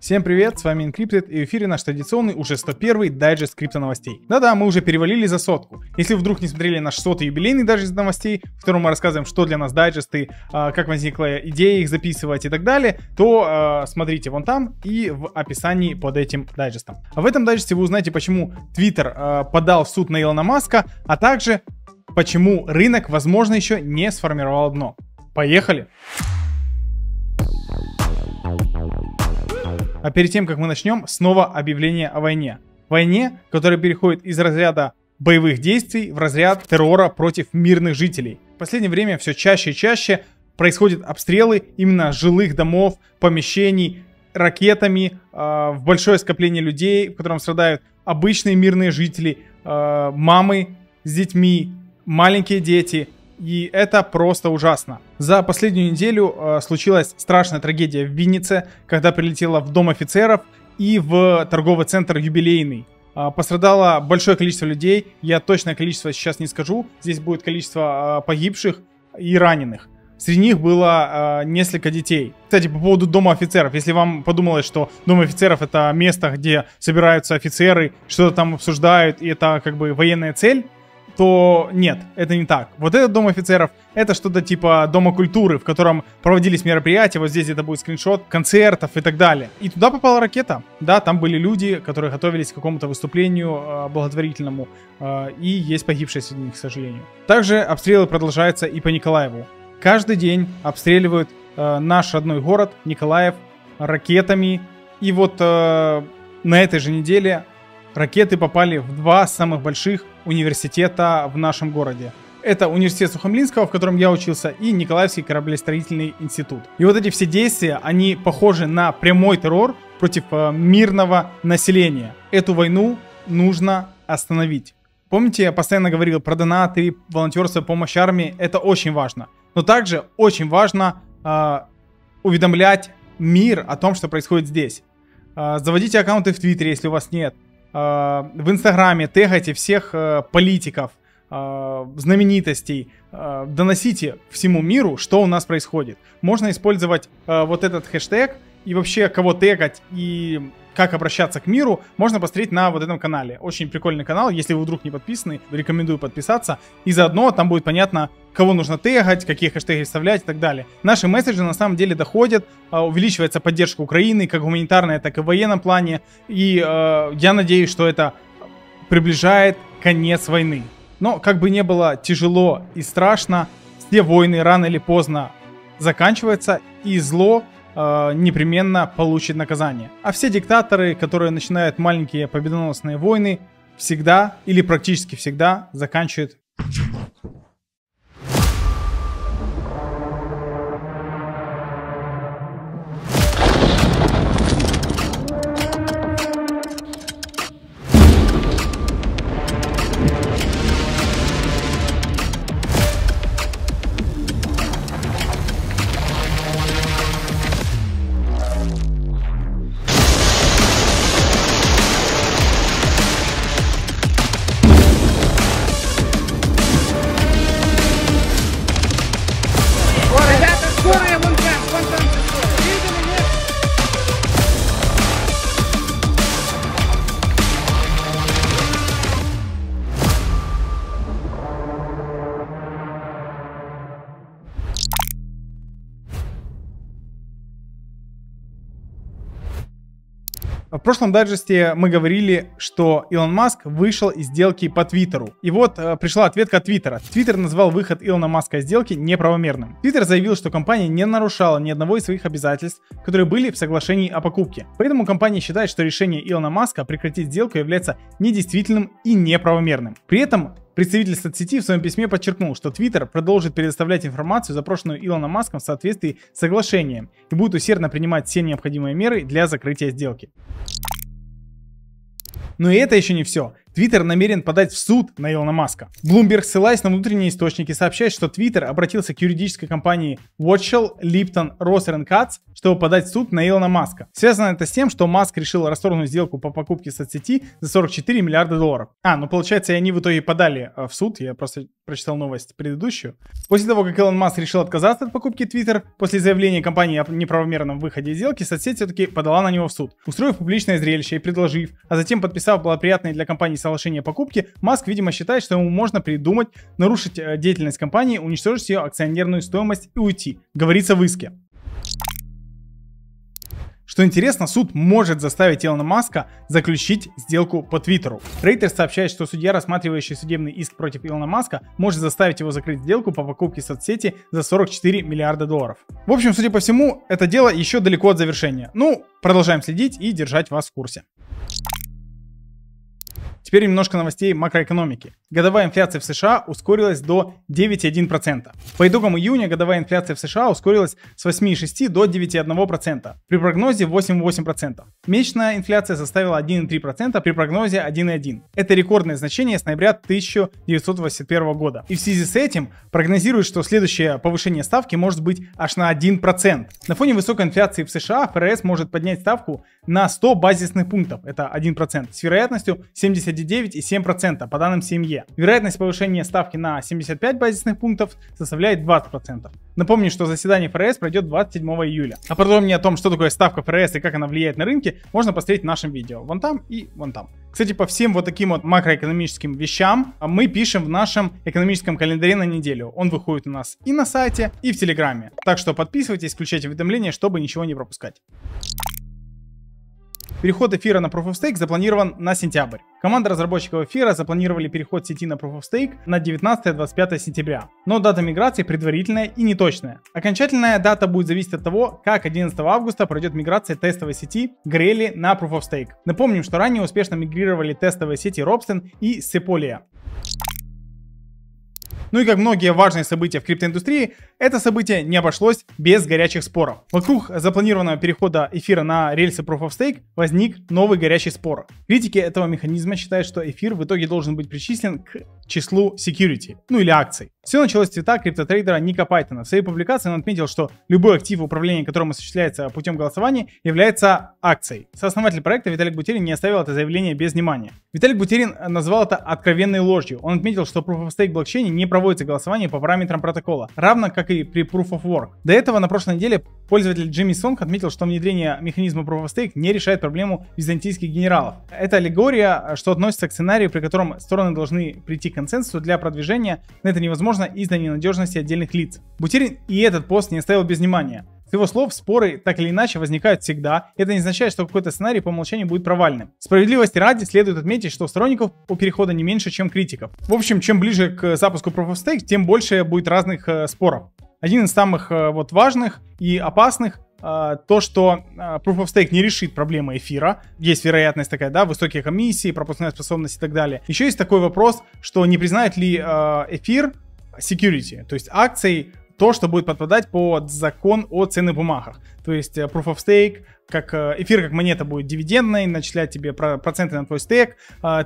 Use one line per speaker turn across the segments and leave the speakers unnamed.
Всем привет, с вами Encrypted и в эфире наш традиционный уже 101 дайджест крипто новостей. Да-да, мы уже перевалили за сотку. Если вдруг не смотрели наш сотый юбилейный дайджест новостей, в котором мы рассказываем, что для нас дайджесты, а, как возникла идея их записывать и так далее, то а, смотрите вон там и в описании под этим дайджестом. А в этом дайджесте вы узнаете, почему Twitter а, подал в суд на Илона Маска, а также почему рынок, возможно, еще не сформировал дно. Поехали! А перед тем, как мы начнем, снова объявление о войне. Войне, которая переходит из разряда боевых действий в разряд террора против мирных жителей. В последнее время все чаще и чаще происходят обстрелы именно жилых домов, помещений, ракетами э, в большое скопление людей, в котором страдают обычные мирные жители, э, мамы с детьми, маленькие дети, и это просто ужасно. За последнюю неделю э, случилась страшная трагедия в Виннице, когда прилетела в дом офицеров и в торговый центр юбилейный. Э, пострадало большое количество людей, я точное количество сейчас не скажу, здесь будет количество э, погибших и раненых. Среди них было э, несколько детей. Кстати, по поводу дома офицеров. Если вам подумалось, что дом офицеров это место, где собираются офицеры, что-то там обсуждают, и это как бы военная цель, то нет, это не так. Вот этот дом офицеров, это что-то типа дома культуры, в котором проводились мероприятия, вот здесь это будет скриншот концертов и так далее. И туда попала ракета. Да, там были люди, которые готовились к какому-то выступлению э, благотворительному, э, и есть погибшие среди них, к сожалению. Также обстрелы продолжаются и по Николаеву. Каждый день обстреливают э, наш родной город, Николаев, ракетами. И вот э, на этой же неделе ракеты попали в два самых больших университета в нашем городе. Это университет Сухомлинского, в котором я учился, и Николаевский кораблестроительный институт. И вот эти все действия, они похожи на прямой террор против э, мирного населения. Эту войну нужно остановить. Помните, я постоянно говорил про донаты, волонтерство, помощь армии. Это очень важно. Но также очень важно э, уведомлять мир о том, что происходит здесь. Э, заводите аккаунты в Твиттере, если у вас нет. Э, в Инстаграме тегайте всех э, политиков, э, знаменитостей, доносите всему миру, что у нас происходит. Можно использовать вот этот хэштег и вообще кого тегать и как обращаться к миру, можно посмотреть на вот этом канале. Очень прикольный канал, если вы вдруг не подписаны, рекомендую подписаться. И заодно там будет понятно, кого нужно тегать, какие хэштеги вставлять и так далее. Наши месседжи на самом деле доходят, а, увеличивается поддержка Украины, как гуманитарная, так и в военном плане. И э, я надеюсь, что это приближает конец войны. Но как бы не было тяжело и страшно, все войны рано или поздно заканчиваются, и зло э, непременно получит наказание. А все диктаторы, которые начинают маленькие победоносные войны, всегда или практически всегда заканчивают прошлом дайджесте мы говорили, что Илон Маск вышел из сделки по Твиттеру. И вот э, пришла ответка от Твиттера. Твиттер назвал выход Илона Маска из сделки неправомерным. Твиттер заявил, что компания не нарушала ни одного из своих обязательств, которые были в соглашении о покупке. Поэтому компания считает, что решение Илона Маска прекратить сделку является недействительным и неправомерным. При этом Представитель соцсети в своем письме подчеркнул, что Twitter продолжит предоставлять информацию, запрошенную Илоном Маском в соответствии с соглашением, и будет усердно принимать все необходимые меры для закрытия сделки. Но и это еще не все. Twitter намерен подать в суд на Илона Маска. Bloomberg, ссылаясь на внутренние источники, сообщает, что Twitter обратился к юридической компании Watchell, Lipton, Rosser Katz, чтобы подать в суд на Илона Маска. Связано это с тем, что Маск решил расторгнуть сделку по покупке соцсети за 44 миллиарда долларов. А, ну получается, они в итоге подали э, в суд, я просто прочитал новость предыдущую. После того, как Илон Маск решил отказаться от покупки Twitter, после заявления компании о неправомерном выходе из сделки, соцсеть все-таки подала на него в суд. Устроив публичное зрелище и предложив, а затем подписав благоприятные для компании соглашение покупки, Маск, видимо, считает, что ему можно придумать, нарушить э, деятельность компании, уничтожить ее акционерную стоимость и уйти, говорится в иске. Что интересно, суд может заставить Илона Маска заключить сделку по Твиттеру. Рейтер сообщает, что судья, рассматривающий судебный иск против Илона Маска, может заставить его закрыть сделку по покупке соцсети за 44 миллиарда долларов. В общем, судя по всему, это дело еще далеко от завершения. Ну, продолжаем следить и держать вас в курсе. Теперь немножко новостей макроэкономики. Годовая инфляция в США ускорилась до 9,1%. По итогам июня годовая инфляция в США ускорилась с 8,6 до 9,1%, при прогнозе 8,8%. Месячная инфляция составила 1,3% при прогнозе 1,1%. Это рекордное значение с ноября 1981 года. И в связи с этим прогнозируют, что следующее повышение ставки может быть аж на 1%. На фоне высокой инфляции в США ФРС может поднять ставку на 100 базисных пунктов, это 1%, с вероятностью 79,7% по данным Вероятность повышения ставки на 75 базисных пунктов составляет 20%. Напомню, что заседание ФРС пройдет 27 июля. А подробнее о том, что такое ставка ФРС и как она влияет на рынки, можно посмотреть в нашем видео. Вон там и вон там. Кстати, по всем вот таким вот макроэкономическим вещам мы пишем в нашем экономическом календаре на неделю. Он выходит у нас и на сайте, и в Телеграме. Так что подписывайтесь, включайте уведомления, чтобы ничего не пропускать. Переход эфира на Proof of Stake запланирован на сентябрь. Команда разработчиков эфира запланировали переход сети на Proof of Stake на 19-25 сентября. Но дата миграции предварительная и неточная. Окончательная дата будет зависеть от того, как 11 августа пройдет миграция тестовой сети Грели на Proof of Stake. Напомним, что ранее успешно мигрировали тестовые сети Robson и Sepolia. Ну и как многие важные события в криптоиндустрии, это событие не обошлось без горячих споров. Вокруг запланированного перехода эфира на рельсы Proof of Stake возник новый горячий спор. Критики этого механизма считают, что эфир в итоге должен быть причислен к числу security, ну или акций. Все началось с цвета криптотрейдера Ника Пайтона. В своей публикации он отметил, что любой актив, управления которым осуществляется путем голосования, является акцией. Сооснователь проекта Виталик Бутерин не оставил это заявление без внимания. Виталик Бутерин назвал это откровенной ложью. Он отметил, что Proof of Stake блокчейне не проводится голосование по параметрам протокола, равно как и при Proof of Work. До этого на прошлой неделе пользователь Джимми Сонг отметил, что внедрение механизма Proof of Stake не решает проблему византийских генералов. Это аллегория, что относится к сценарию, при котором стороны должны прийти к консенсусу для продвижения, но это невозможно из-за ненадежности отдельных лиц. Бутерин и этот пост не оставил без внимания. С его слов, споры так или иначе возникают всегда. Это не означает, что какой-то сценарий по умолчанию будет провальным. Справедливости ради следует отметить, что сторонников у перехода не меньше, чем критиков. В общем, чем ближе к запуску Proof of Stake, тем больше будет разных э, споров. Один из самых э, вот важных и опасных то, что uh, Proof of Stake не решит проблемы эфира. Есть вероятность такая, да, высокие комиссии, пропускная способность и так далее. Еще есть такой вопрос, что не признает ли uh, эфир security, то есть акций то, что будет подпадать под закон о ценных бумагах. То есть э, Proof of Stake, как э, эфир, как монета будет дивидендной, начислять тебе проценты на твой стейк,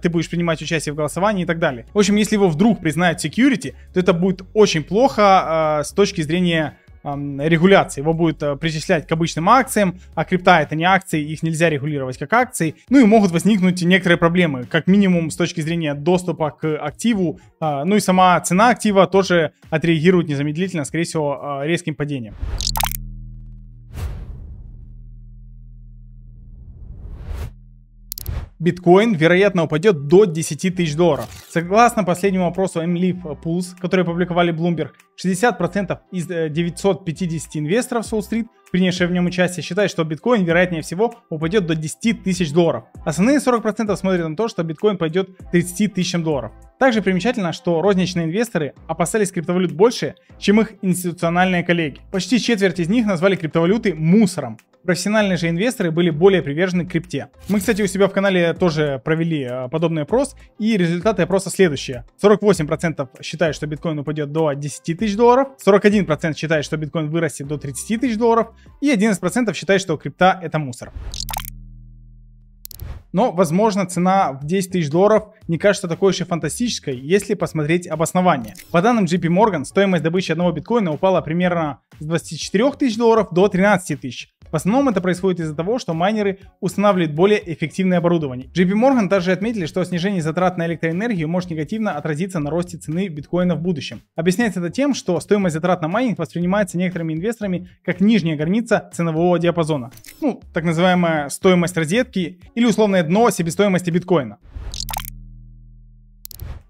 ты будешь принимать участие в голосовании и так далее. В общем, если его вдруг признают security, то это будет очень плохо с точки зрения регуляции. Его будет э, причислять к обычным акциям, а крипта это не акции, их нельзя регулировать как акции. Ну и могут возникнуть некоторые проблемы, как минимум с точки зрения доступа к активу. А, ну и сама цена актива тоже отреагирует незамедлительно, скорее всего, а, резким падением. Биткоин, вероятно, упадет до 10 тысяч долларов. Согласно последнему опросу MLIF Pulse, который опубликовали Bloomberg, 60% из 950 э, инвесторов с Уолл-стрит, принявшие в нем участие, считают, что биткоин, вероятнее всего, упадет до 10 тысяч долларов. Остальные 40% смотрят на то, что биткоин пойдет 30 тысячам долларов. Также примечательно, что розничные инвесторы опасались криптовалют больше, чем их институциональные коллеги. Почти четверть из них назвали криптовалюты мусором. Профессиональные же инвесторы были более привержены крипте. Мы, кстати, у себя в канале тоже провели э, подобный опрос, и результаты опроса следующие. 48% считают, что биткоин упадет до 10 тысяч долларов, 41% считает, что биткоин вырастет до 30 тысяч долларов, и 11% считает, что крипта это мусор. Но, возможно, цена в 10 тысяч долларов не кажется такой уж и фантастической, если посмотреть обоснование. По данным JP Morgan, стоимость добычи одного биткоина упала примерно с 24 тысяч долларов до 13 тысяч. В основном это происходит из-за того, что майнеры устанавливают более эффективное оборудование. JP Morgan также отметили, что снижение затрат на электроэнергию может негативно отразиться на росте цены биткоина в будущем. Объясняется это тем, что стоимость затрат на майнинг воспринимается некоторыми инвесторами как нижняя граница ценового диапазона. Ну, так называемая стоимость розетки или условное дно себестоимости биткоина.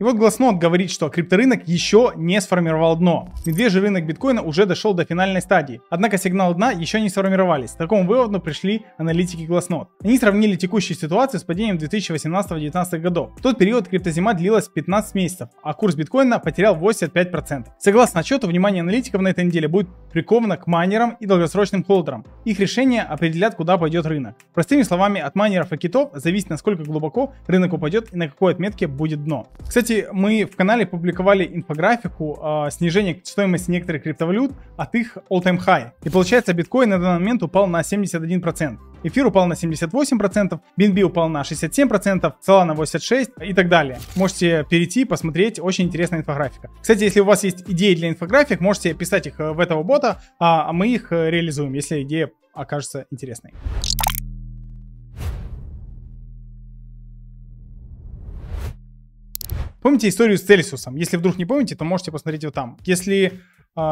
И вот Glassnode говорит, что крипторынок еще не сформировал дно. Медвежий рынок биткоина уже дошел до финальной стадии. Однако сигнал дна еще не сформировались. К такому выводу пришли аналитики Glassnode. Они сравнили текущую ситуацию с падением 2018-2019 годов. В тот период криптозима длилась 15 месяцев, а курс биткоина потерял 85%. Согласно отчету, внимание аналитиков на этой неделе будет приковано к майнерам и долгосрочным холдерам. Их решения определят, куда пойдет рынок. Простыми словами, от майнеров и китов зависит, насколько глубоко рынок упадет и на какой отметке будет дно. Кстати, кстати, мы в канале публиковали инфографику э, снижения стоимости некоторых криптовалют от их all-time high. И получается, биткоин на данный момент упал на 71%. Эфир упал на 78%, BNB упал на 67%, Solana 86% и так далее. Можете перейти, посмотреть, очень интересная инфографика. Кстати, если у вас есть идеи для инфографик, можете писать их э, в этого бота, а мы их э, реализуем, если идея окажется интересной. Помните историю с Цельсиусом? Если вдруг не помните, то можете посмотреть его там. Если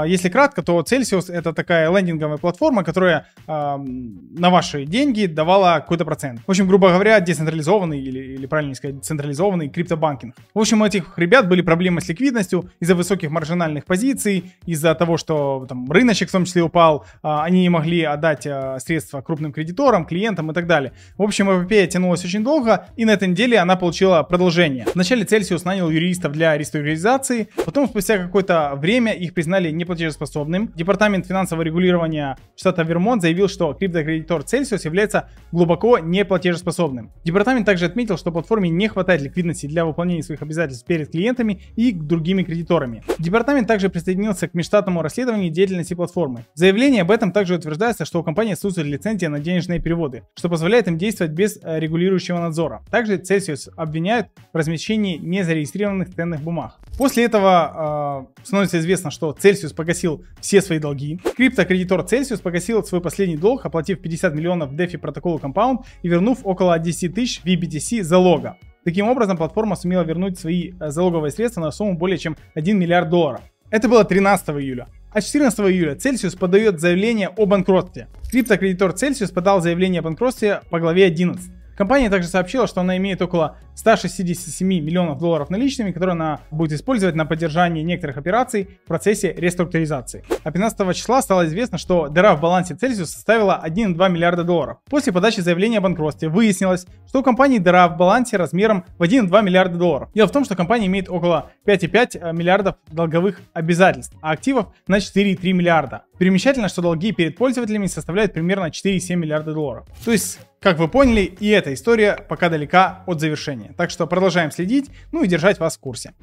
если кратко, то Celsius это такая лендинговая платформа, которая э, на ваши деньги давала какой-то процент. В общем, грубо говоря, децентрализованный или, или правильно сказать, централизованный криптобанкинг. В общем, у этих ребят были проблемы с ликвидностью из-за высоких маржинальных позиций, из-за того, что там рыночек в том числе упал, э, они не могли отдать э, средства крупным кредиторам, клиентам и так далее. В общем, эпопея тянулась очень долго, и на этой неделе она получила продолжение. Вначале Celsius нанял юристов для реструктуризации, потом спустя какое-то время их признали неплатежеспособным. Департамент финансового регулирования штата Вермонт заявил, что криптокредитор Celsius является глубоко неплатежеспособным. Департамент также отметил, что платформе не хватает ликвидности для выполнения своих обязательств перед клиентами и другими кредиторами. Департамент также присоединился к межштатному расследованию деятельности платформы. В заявлении об этом также утверждается, что у компании отсутствует лицензия на денежные переводы, что позволяет им действовать без э, регулирующего надзора. Также Celsius обвиняют в размещении незарегистрированных ценных бумаг. После этого э, становится известно, что Celsius Celsius погасил все свои долги. Криптокредитор Celsius погасил свой последний долг, оплатив 50 миллионов DeFi протоколу Compound и вернув около 10 тысяч VBTC залога. Таким образом, платформа сумела вернуть свои э, залоговые средства на сумму более чем 1 миллиард долларов. Это было 13 июля. А 14 июля Celsius подает заявление о банкротстве. Криптокредитор Celsius подал заявление о банкротстве по главе 11. Компания также сообщила, что она имеет около 167 миллионов долларов наличными, которые она будет использовать на поддержание некоторых операций в процессе реструктуризации. А 15 числа стало известно, что дыра в балансе Celsius составила 1,2 миллиарда долларов. После подачи заявления о банкротстве выяснилось, что у компании дыра в балансе размером в 1,2 миллиарда долларов. Дело в том, что компания имеет около 5,5 миллиардов долговых обязательств, а активов на 4,3 миллиарда. Примечательно, что долги перед пользователями составляют примерно 4,7 миллиарда долларов. То есть как вы поняли, и эта история пока далека от завершения. Так что продолжаем следить, ну и держать вас в курсе.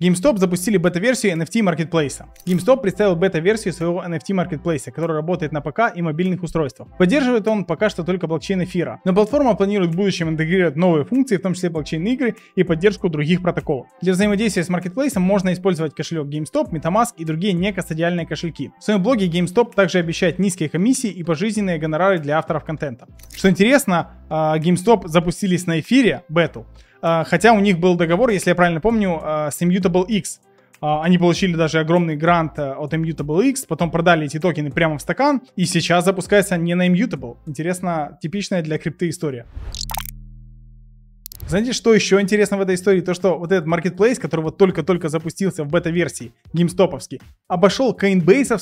GameStop запустили бета-версию NFT маркетплейса. GameStop представил бета-версию своего NFT маркетплейса, который работает на ПК и мобильных устройствах. Поддерживает он пока что только блокчейн эфира, но платформа планирует в будущем интегрировать новые функции, в том числе блокчейн-игры и поддержку других протоколов. Для взаимодействия с маркетплейсом можно использовать кошелек GameStop, MetaMask и другие некастодиальные кошельки. В своем блоге GameStop также обещает низкие комиссии и пожизненные гонорары для авторов контента. Что интересно, а, GameStop запустились на эфире бету, хотя у них был договор, если я правильно помню, а, с Immutable X. А, они получили даже огромный грант э, от Immutable X, потом продали эти токены прямо в стакан, и сейчас запускается не на Immutable. Интересно, типичная для крипты история. Знаете, что еще интересно в этой истории? То, что вот этот marketplace, который вот только-только запустился в бета-версии, геймстоповский, обошел Coinbase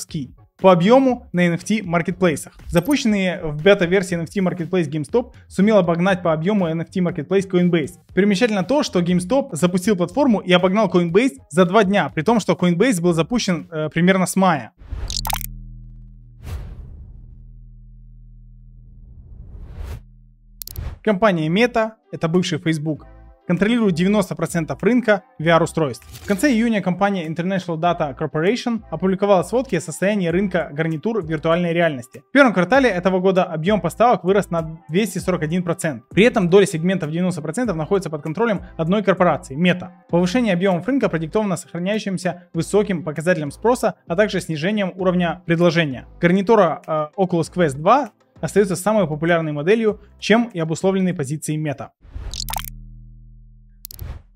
по объему на NFT маркетплейсах. Запущенный в бета-версии NFT Marketplace GameStop сумел обогнать по объему NFT Marketplace Coinbase. Примечательно то, что GameStop запустил платформу и обогнал Coinbase за два дня, при том, что Coinbase был запущен э, примерно с мая. Компания Meta, это бывший Facebook, контролирует 90% рынка VR-устройств. В конце июня компания International Data Corporation опубликовала сводки о состоянии рынка гарнитур виртуальной реальности. В первом квартале этого года объем поставок вырос на 241%. При этом доля сегментов 90% находится под контролем одной корпорации – Meta. Повышение объемов рынка продиктовано сохраняющимся высоким показателем спроса, а также снижением уровня предложения. Гарнитура э, Oculus Quest 2 остается самой популярной моделью, чем и обусловленной позицией Meta.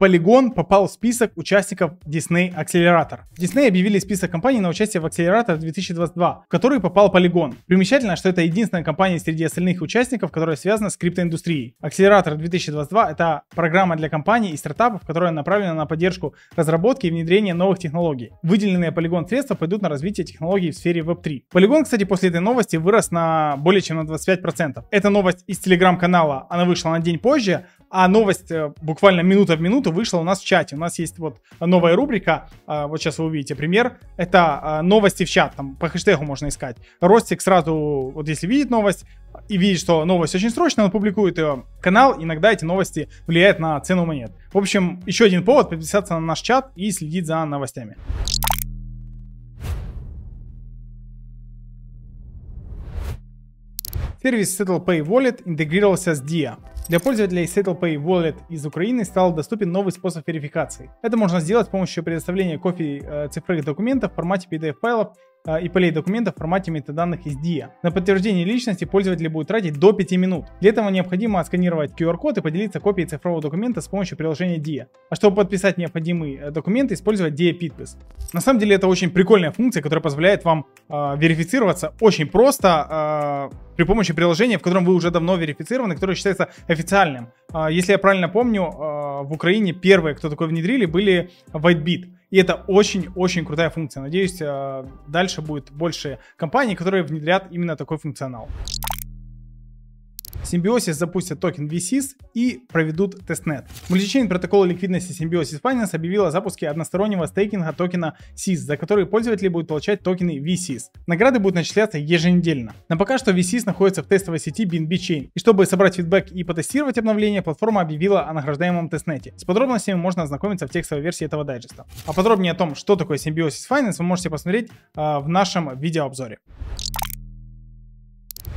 Polygon попал в список участников Disney Accelerator. Disney объявили список компаний на участие в Accelerator 2022, в который попал Polygon. Примечательно, что это единственная компания среди остальных участников, которая связана с криптоиндустрией. Accelerator 2022 — это программа для компаний и стартапов, которая направлена на поддержку разработки и внедрения новых технологий. Выделенные Polygon средства пойдут на развитие технологий в сфере Web3. Polygon, кстати, после этой новости вырос на более чем на 25%. Эта новость из телеграм-канала, она вышла на день позже, а новость э, буквально минута в минуту вышла у нас в чате. У нас есть вот новая рубрика, а, вот сейчас вы увидите пример. Это а, новости в чат, там по хэштегу можно искать. Ростик сразу, вот если видит новость и видит, что новость очень срочная, он публикует ее канал, иногда эти новости влияют на цену монет. В общем, еще один повод подписаться на наш чат и следить за новостями. Сервис Settle Pay Wallet интегрировался с DIA. Для пользователей SettlePay Wallet из Украины стал доступен новый способ верификации. Это можно сделать с помощью предоставления копий э, цифровых документов в формате PDF-файлов и полей документов в формате метаданных из DIA. На подтверждение личности пользователи будут тратить до 5 минут. Для этого необходимо отсканировать QR-код и поделиться копией цифрового документа с помощью приложения DIA. А чтобы подписать необходимый э, документ, использовать DIA Pitpis. На самом деле это очень прикольная функция, которая позволяет вам э, верифицироваться очень просто э, при помощи приложения, в котором вы уже давно верифицированы, которое считается официальным. А, если я правильно помню, а, в Украине первые, кто такой внедрили, были WhiteBit. И это очень-очень крутая функция. Надеюсь, а, дальше будет больше компаний, которые внедрят именно такой функционал. Symbiosis запустят токен veSIS и проведут тестнет. Мультичейн протокола ликвидности Symbiosis Finance объявил о запуске одностороннего стейкинга токена SIS, за который пользователи будут получать токены veSIS. Награды будут начисляться еженедельно. Но пока что veSIS находится в тестовой сети BNB Chain. И чтобы собрать фидбэк и потестировать обновление, платформа объявила о награждаемом тестнете. С подробностями можно ознакомиться в текстовой версии этого дайджеста. А подробнее о том, что такое Symbiosis Finance, вы можете посмотреть э, в нашем видеообзоре.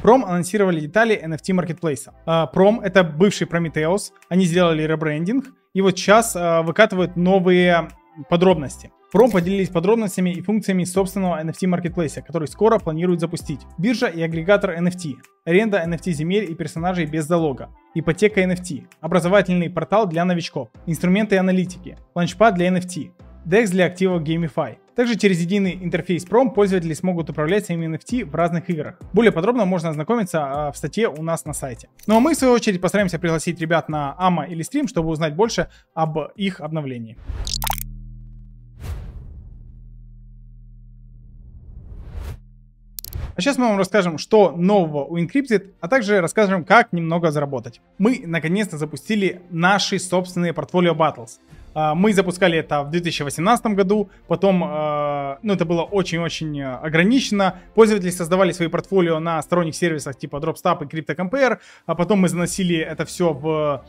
Prom анонсировали детали NFT маркетплейса. Prom это бывший Prometheus, они сделали ребрендинг, и вот сейчас а, выкатывают новые подробности. Prom поделились подробностями и функциями собственного NFT маркетплейса, который скоро планируют запустить. Биржа и агрегатор NFT, аренда NFT земель и персонажей без залога, ипотека NFT, образовательный портал для новичков, инструменты аналитики, ланчпад для NFT, DEX для активов GameFi. Также через единый интерфейс Prom пользователи смогут управлять своими NFT в разных играх. Более подробно можно ознакомиться а, в статье у нас на сайте. Ну а мы в свою очередь постараемся пригласить ребят на AMA или стрим, чтобы узнать больше об их обновлении. А сейчас мы вам расскажем, что нового у Encrypted, а также расскажем, как немного заработать. Мы наконец-то запустили наши собственные портфолио Battles. А, мы запускали это в 2018 году, потом, а, ну, это было очень-очень ограничено. Пользователи создавали свои портфолио на сторонних сервисах типа DropStop и CryptoCompare, а потом мы заносили это все в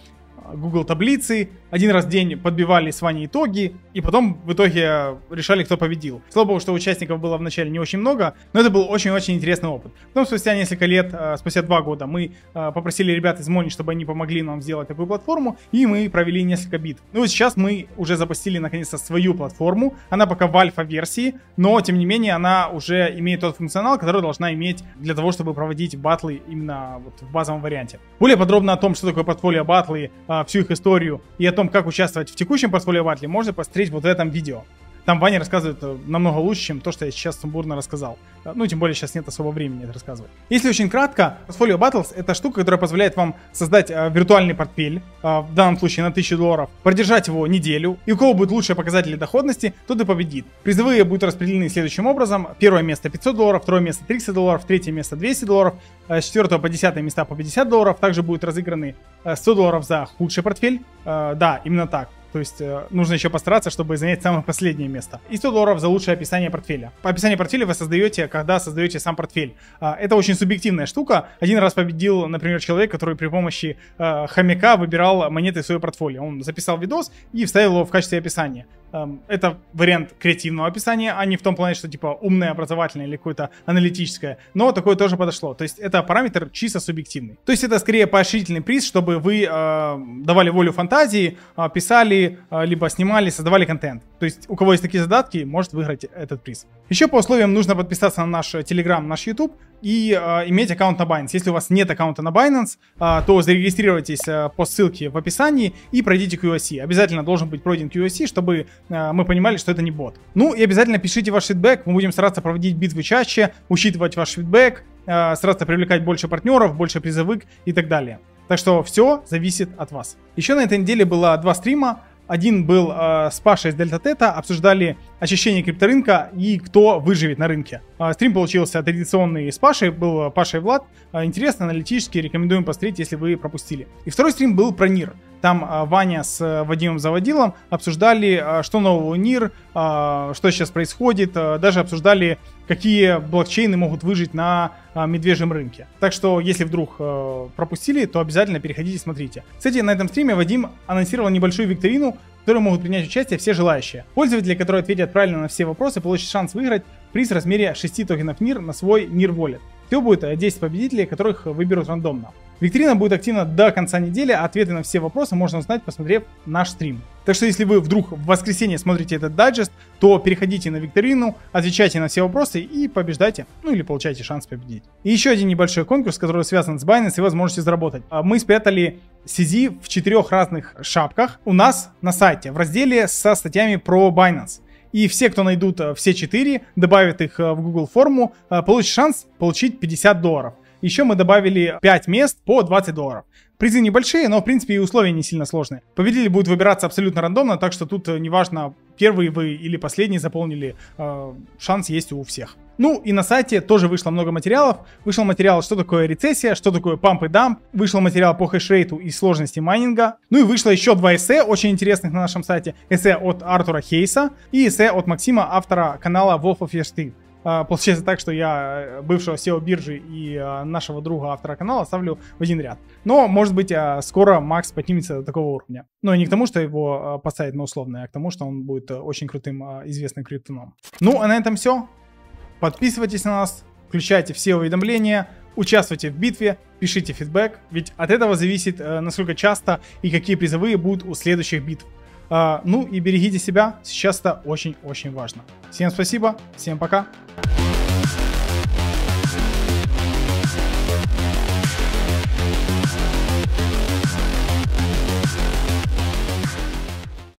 Google таблицы, один раз в день подбивали с Ваней итоги, и потом в итоге решали, кто победил. Слава богу, что участников было вначале не очень много, но это был очень-очень интересный опыт. Потом спустя несколько лет, э, спустя два года, мы э, попросили ребят из Мони, чтобы они помогли нам сделать такую платформу, и мы провели несколько бит. Ну и сейчас мы уже запустили наконец-то свою платформу, она пока в альфа-версии, но тем не менее она уже имеет тот функционал, который должна иметь для того, чтобы проводить батлы именно вот в базовом варианте. Более подробно о том, что такое портфолио батлы, а, всю их историю и о том, как участвовать в текущем портфолио батле, можно посмотреть вот в этом видео. Там Ваня рассказывает э, намного лучше, чем то, что я сейчас сумбурно рассказал. Э, ну, тем более сейчас нет особого времени это рассказывать. Если очень кратко, Portfolio Battles это штука, которая позволяет вам создать э, виртуальный портфель, в данном случае на 1000 долларов, продержать его неделю, и у кого будет лучшие показатели доходности, тот и победит. Призовые будут распределены следующим образом. Первое место 500 долларов, второе место 300 долларов, третье место 200 долларов, с 4 по 10 места по 50 долларов. Также будут разыграны 100 э, долларов за худший портфель. Да, именно так То есть э, нужно еще постараться, чтобы занять самое последнее место. И 100 долларов за лучшее описание портфеля. Описание портфеля вы создаете, когда создаете сам портфель. А, это очень субъективная штука. Один раз победил, например, человек, который при помощи э, хомяка выбирал монеты в свое портфолио. Он записал видос и вставил его в качестве описания. Эм, это вариант креативного описания, а не в том плане, что типа умное, образовательное или какое-то аналитическое. Но такое тоже подошло. То есть это параметр чисто субъективный. То есть это скорее поощрительный приз, чтобы вы э, давали волю фантазии, э, писали, э, либо снимали, создавали контент. То есть у кого есть такие задатки, может выиграть этот приз. Еще по условиям нужно подписаться на наш Telegram, наш YouTube и э, иметь аккаунт на Binance. Если у вас нет аккаунта на Binance, э, то зарегистрируйтесь э, по ссылке в описании и пройдите QSC. Обязательно должен быть пройден QSC, чтобы э, мы понимали, что это не бот. Ну и обязательно пишите ваш фидбэк. Мы будем стараться проводить битвы чаще, учитывать ваш фидбэк, э, стараться привлекать больше партнеров, больше призовых и так далее. Так что все зависит от вас. Еще на этой неделе было два стрима. Один был э, с Пашей из Дельта Тета, обсуждали ощущение крипторынка и кто выживет на рынке. Э, стрим получился традиционный с Пашей, был Паша и Влад. Э, интересно, аналитически, рекомендуем посмотреть, если вы пропустили. И второй стрим был про НИР. Там э, Ваня с э, Вадимом Заводилом обсуждали, э, что нового НИР, э, что сейчас происходит, э, даже обсуждали, какие блокчейны могут выжить на э, медвежьем рынке. Так что, если вдруг э, пропустили, то обязательно переходите и смотрите. Кстати, на этом стриме Вадим анонсировал небольшую викторину, в которой могут принять участие все желающие. Пользователи, которые ответят правильно на все вопросы, получат шанс выиграть приз в размере 6 токенов НИР на свой НИР Wallet. Всего будет 10 победителей, которых выберут рандомно. Викторина будет активна до конца недели, ответы на все вопросы можно узнать, посмотрев наш стрим. Так что если вы вдруг в воскресенье смотрите этот дайджест, то переходите на викторину, отвечайте на все вопросы и побеждайте, ну или получайте шанс победить. И еще один небольшой конкурс, который связан с Binance и возможностью заработать. А Мы спрятали CZ в четырех разных шапках у нас на сайте в разделе со статьями про Binance. И все, кто найдут э, все четыре, добавят их э, в Google форму, э, получат шанс получить 50 долларов. Еще мы добавили 5 мест по 20 долларов. Призы небольшие, но в принципе и условия не сильно сложные. Победитель будет выбираться абсолютно рандомно, так что тут неважно, первый вы или последний заполнили, шанс есть у всех. Ну и на сайте тоже вышло много материалов. Вышел материал, что такое рецессия, что такое памп и дамп. Вышел материал по хешрейту и сложности майнинга. Ну и вышло еще два эссе, очень интересных на нашем сайте. Эссе от Артура Хейса и эссе от Максима, автора канала Wolf of Year а, получается так, что я э, бывшего SEO биржи и а, нашего друга автора канала ставлю в один ряд. Но, может быть, а, скоро Макс поднимется до такого уровня. Но не к тому, что его поставить на условное, а к тому, что он будет э, очень крутым, известным криптоном. Ну, а на этом все. Подписывайтесь на нас, включайте все уведомления, участвуйте в битве, пишите фидбэк, ведь от этого зависит, э, насколько часто и какие призовые будут у следующих битв. А, ну и берегите себя, сейчас это очень-очень важно. Всем спасибо, всем пока.